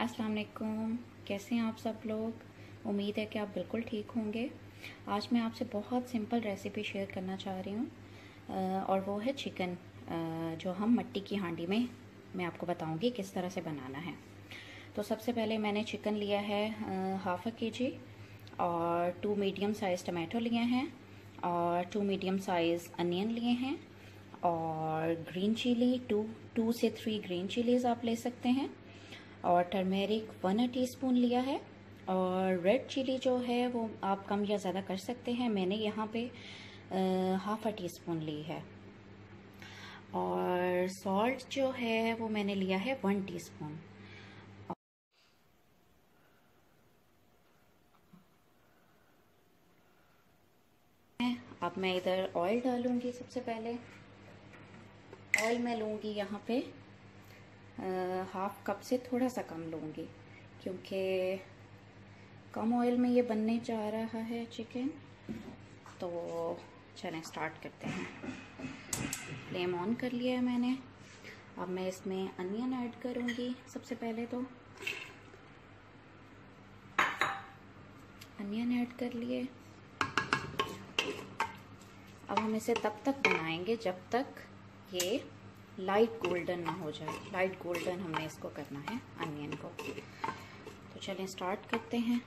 अस्सलाम वालेकुम। कैसे हैं आप सब लोग? उम्मीद है कि आप बिल्कुल ठीक होंगे। आज मैं आपसे बहुत सिंपल रेसिपी शेयर करना चाह रही हूँ और वो है चिकन जो हम मट्टी की हांडी में मैं आपको बताऊँगी किस तरह से बनाना है। तो सबसे पहले मैंने चिकन लिया है हाफ़ अ के जी और टू मीडियम साइज़ टमाटो लिए हैं, और टू मीडियम साइज़ अनियन लिए हैं, और ग्रीन चिली टू टू से थ्री ग्रीन चिलीज़ आप ले सकते हैं। और टर्मेरिक वन टी स्पून लिया है और रेड चिली जो है वो आप कम या ज़्यादा कर सकते हैं। मैंने यहाँ पे हाफ़ अ टी स्पून ली है। और सॉल्ट जो है वो मैंने लिया है वन टीस्पून अब मैं इधर ऑयल डालूँगी सबसे पहले। ऑयल मैं लूँगी यहाँ पे। हाफ़ कप से थोड़ा सा कम लूँगी, क्योंकि कम ऑयल में ये बनने जा रहा है चिकन तो चलें स्टार्ट करते हैं। फ्लेम ऑन कर लिया है मैंने। अब मैं इसमें अनियन ऐड करूँगी सबसे पहले तो। अनियन ऐड कर लिए। अब हम इसे तब तक बनाएँगे जब तक ये लाइट गोल्डन ना हो जाए। लाइट गोल्डन हमने इसको करना है अनियन को। तो चलें स्टार्ट करते हैं।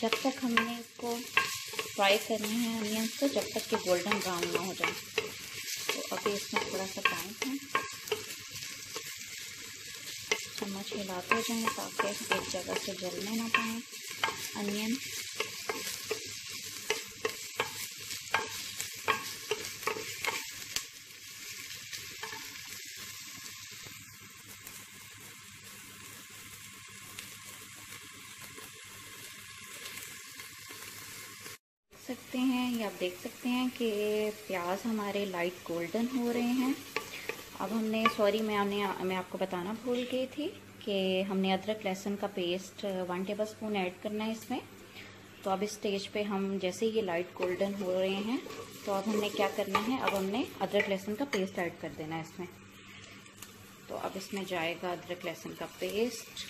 जब तक हमने इसको फ्राई करना है अनियंस को जब तक कि गोल्डन ब्राउन ना हो जाए। तो अभी इसमें थोड़ा सा टाइम है। चम्मच हिलाते जाएँ ताकि एक जगह से जलने ना पाए। अनियन सकते हैं, या आप देख सकते हैं कि प्याज हमारे लाइट गोल्डन हो रहे हैं। अब हमने सॉरी मैं हमने मैं आपको बताना भूल गई थी कि हमने अदरक, लहसुन का paste one tablespoon add करना है इसमें। तो अब इस स्टेज पे हम, जैसे ये लाइट गोल्डन हो रहे हैं तो अब हमने क्या करना है? अब हमने अदरक, लहसुन का पेस्ट ऐड कर देना है इसमें। तो अब इसमें जाएगा अदरक, लहसुन का पेस्ट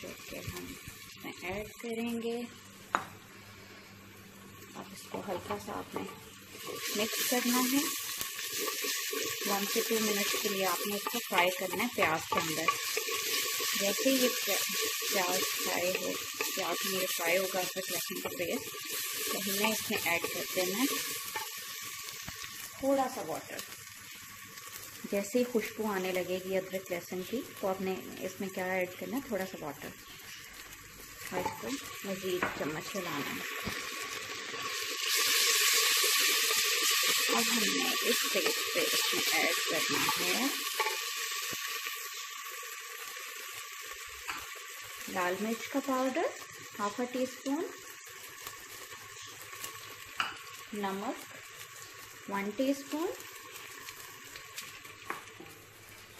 जो कि हम इसमें ऐड करेंगे। अब इसको हल्का सा आपने मिक्स करना है। वन से टू मिनट के लिए आपने इसको फ्राई करना है प्याज के अंदर। जैसे ये प्याज फ्राई हो, प्याज मेरे फ्राई होगा अदरक लहसुन का पेस्ट तो हमने इसमें ऐड कर देना है। थोड़ा सा वाटर जैसे ही खुशबू आने लगेगी अदरक लहसुन की तो आपने इसमें क्या ऐड करना है? थोड़ा सा वाटर और इसको मज़ीद चम्मच हिलाना है। अब हमने इस स्टेज पे इसमें ऐड करना है लाल मिर्च का powder half a teaspoon नमक वन टीस्पून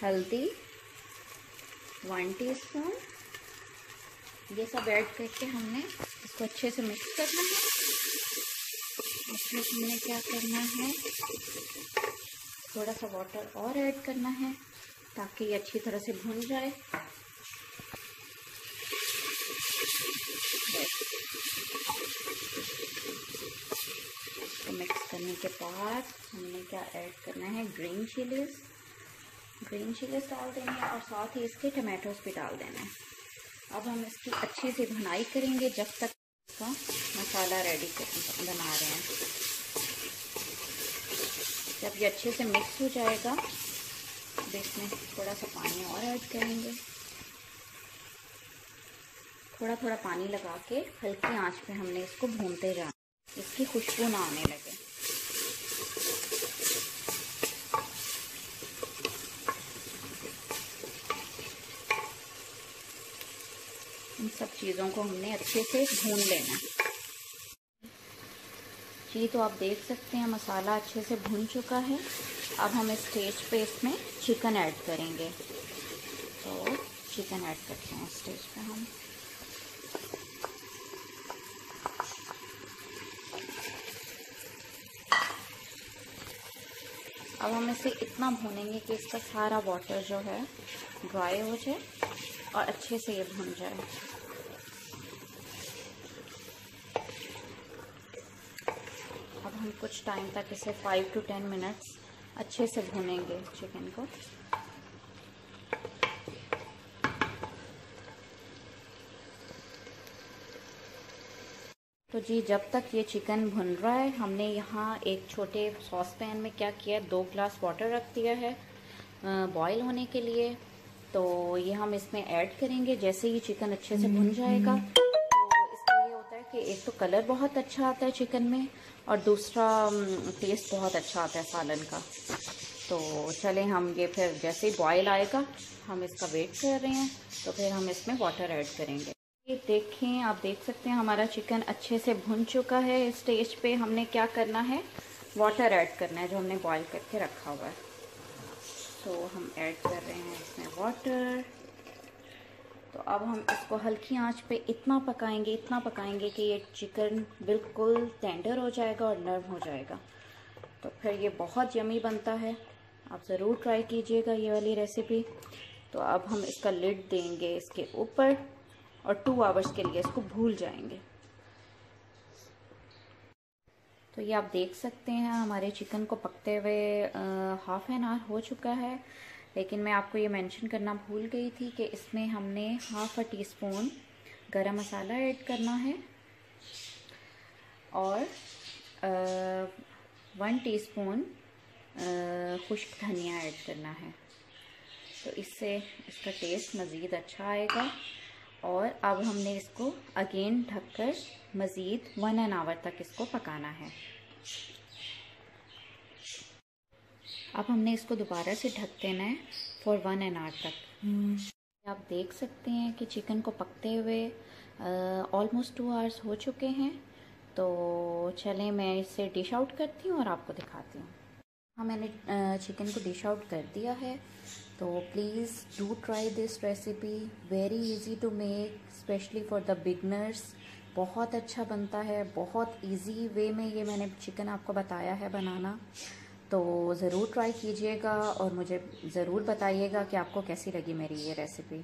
हल्दी वन टीस्पून ये सब ऐड करके हमने इसको अच्छे से मिक्स करना है। इसमें हमने क्या करना है? थोड़ा सा वाटर और ऐड करना है, ताकि ये अच्छी तरह से भुन जाए। मिक्स करने के बाद हमने क्या ऐड करना है? ग्रीन चिलीज ग्रीन चिलीज डाल देंगे और साथ ही इसके टमाटोज भी डाल देना है। अब हम इसकी अच्छी से भुनाई करेंगे, जब तक इसका मसाला रेडी कर बना रहे हैं। जब ये अच्छे से मिक्स हो जाएगा तो इसमें थोड़ा सा पानी और ऐड करेंगे। थोड़ा थोड़ा पानी लगा के हल्की आँच पे हमने इसको भूनते जाना इसकी खुशबू ना आने लगे। चीज़ों को हमने अच्छे से भून लेना जी तो आप देख सकते हैं मसाला अच्छे से भून चुका है। अब हम इस स्टेज पे इसमें चिकन ऐड करेंगे। तो चिकन ऐड करते हैं स्टेज पे हम। अब हम इसे इतना भूनेंगे कि इसका सारा वाटर जो है ड्राई हो जाए और अच्छे से ये भून जाए। हम कुछ टाइम तक इसे फाइव टू टेन मिनट्स अच्छे से भूनेंगे चिकन को। तो जी जब तक ये चिकन भुन रहा है हमने यहाँ एक छोटे सॉस पैन में क्या किया दो ग्लास वाटर रख दिया है बॉईल होने के लिए। तो ये हम इसमें ऐड करेंगे जैसे ही चिकन अच्छे से भुन जाएगा। एक तो कलर बहुत अच्छा आता है चिकन में और दूसरा टेस्ट बहुत अच्छा आता है सालन का। तो चलें हम ये फिर जैसे ही बॉयल आएगा, हम इसका वेट कर रहे हैं तो फिर हम इसमें वाटर ऐड करेंगे। ये देखें, आप देख सकते हैं हमारा चिकन अच्छे से भुन चुका है। इस स्टेज पे हमने क्या करना है? वाटर ऐड करना है, जो हमने बॉईल करके रखा हुआ है। तो हम ऐड कर रहे हैं इसमें वाटर तो अब हम इसको हल्की आँच पे इतना पकाएँगे इतना पकाएँगे कि ये चिकन बिल्कुल टेंडर हो जाएगा और नर्म हो जाएगा। तो फिर ये बहुत यमी बनता है। आप ज़रूर ट्राई कीजिएगा ये वाली रेसिपी तो अब हम इसका लिड देंगे इसके ऊपर और टू आवर्स के लिए इसको भूल जाएँगे। तो ये आप देख सकते हैं, हमारे चिकन को पकते हुए हाफ़ एन आवर हो चुका है। लेकिन मैं आपको ये मेंशन करना भूल गई थी कि इसमें हमने हाफ़ अ टी स्पून गरम मसाला ऐड करना है और वन टीस्पून खुश्क धनिया ऐड करना है। तो इससे इसका टेस्ट मज़ीद अच्छा आएगा और अब हमने इसको अगेन ढककर मज़ीद वन एन आवर तक इसको पकाना है। अब हमने इसको दोबारा से ढक देना है फॉर वन एन आवर तक। आप देख सकते हैं कि चिकन को पकते हुए ऑलमोस्ट टू आवर्स हो चुके हैं। तो चलें मैं इसे डिश आउट करती हूँ और आपको दिखाती हूँ। हाँ मैंने चिकन को डिश आउट कर दिया है। तो please do try this recipe very easy to make specially for the beginners बहुत अच्छा बनता है बहुत इजी वे में ये मैंने चिकन आपको बताया है बनाना। तो ज़रूर ट्राई कीजिएगा और मुझे ज़रूर बताइएगा कि आपको कैसी लगी मेरी ये रेसिपी